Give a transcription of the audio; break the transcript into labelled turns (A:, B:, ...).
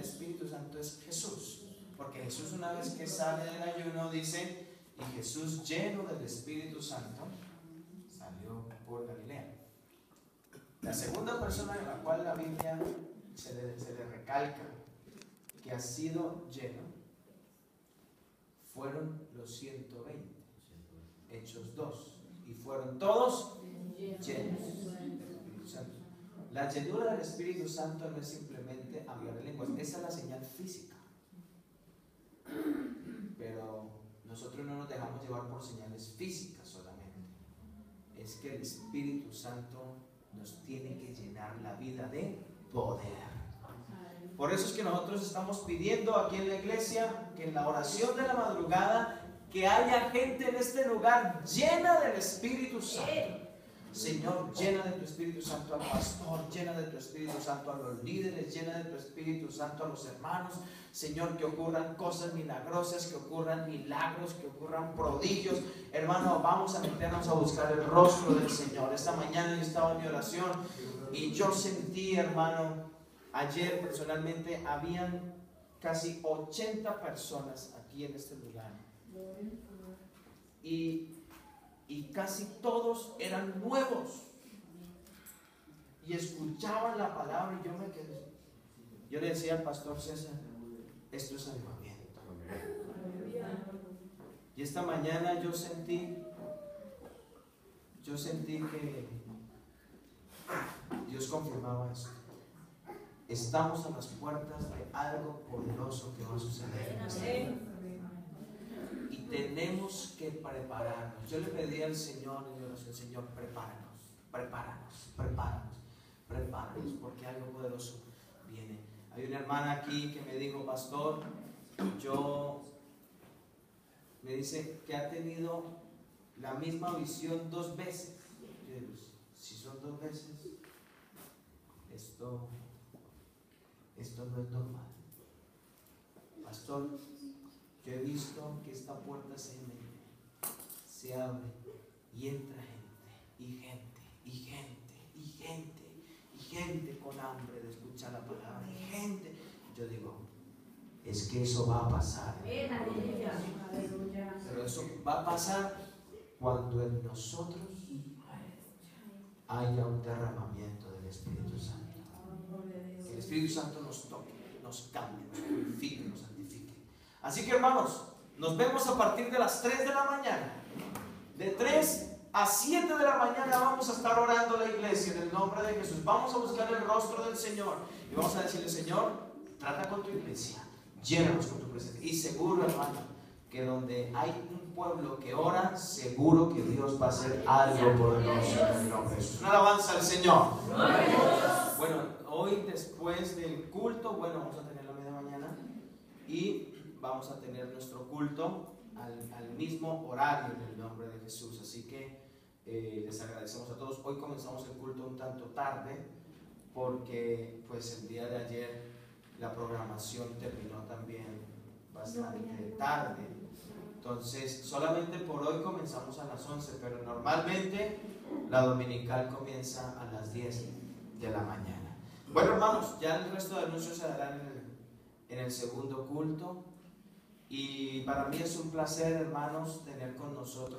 A: del Espíritu Santo es Jesús. Porque Jesús una vez que sale del ayuno dice, y Jesús lleno del Espíritu Santo salió por Galilea. La segunda persona en la cual la Biblia se le, se le recalca que ha sido lleno fueron los 120, Hechos 2, y fueron todos llenos. La llenura del Espíritu Santo no es simplemente esa es la señal física. Pero nosotros no nos dejamos llevar por señales físicas solamente. Es que el Espíritu Santo nos tiene que llenar la vida de poder. Por eso es que nosotros estamos pidiendo aquí en la iglesia que en la oración de la madrugada que haya gente en este lugar llena del Espíritu Santo. Señor, llena de tu Espíritu Santo al pastor, llena de tu Espíritu Santo a los líderes, llena de tu Espíritu Santo a los hermanos. Señor, que ocurran cosas milagrosas, que ocurran milagros, que ocurran prodigios. Hermano, vamos a meternos a buscar el rostro del Señor. Esta mañana yo estaba en mi oración y yo sentí, hermano, ayer personalmente habían casi 80 personas aquí en este lugar. Y y casi todos eran nuevos. Y escuchaban la palabra y yo me quedé. Yo le decía al pastor César, esto es avivamiento. Y esta mañana yo sentí, yo sentí que Dios confirmaba esto. Estamos a las puertas de algo poderoso que va a suceder tenemos que prepararnos. Yo le pedí al Señor en oración, Señor, prepáranos, prepáranos, prepáranos, prepáranos, porque algo poderoso viene. Hay una hermana aquí que me dijo, pastor, yo, me dice que ha tenido la misma visión dos veces. Yo digo, si son dos veces, esto, esto no es normal. Pastor, yo he visto que esta puerta se, se abre y entra gente, y gente, y gente, y gente, y gente con hambre de escuchar la palabra, y gente. Yo digo, es que eso va a pasar. Pero eso va a pasar cuando en nosotros haya un derramamiento del Espíritu Santo. Que el Espíritu Santo nos toque, nos cambie, nos purifique, nos Así que hermanos, nos vemos a partir de las 3 de la mañana. De 3 a 7 de la mañana vamos a estar orando la iglesia en el nombre de Jesús. Vamos a buscar el rostro del Señor y vamos a decirle, Señor, trata con tu iglesia, llénanos con tu presencia. Y seguro, hermano, que donde hay un pueblo que ora, seguro que Dios va a hacer algo por nosotros en el nombre de Jesús. Una alabanza al Señor. Bueno, hoy después del culto, bueno, vamos a tener la media mañana y vamos a tener nuestro culto al, mismo horario en el nombre de Jesús. Así que eh, les agradecemos a todos. Hoy comenzamos el culto un tanto tarde porque pues el día de ayer la programación terminó también bastante tarde. Entonces, solamente por hoy comenzamos a las 11, pero normalmente la dominical comienza a las 10 de la mañana. Bueno, hermanos, ya el resto de anuncios se darán en el, en el segundo culto. Y para mí es un placer, hermanos, tener con nosotros.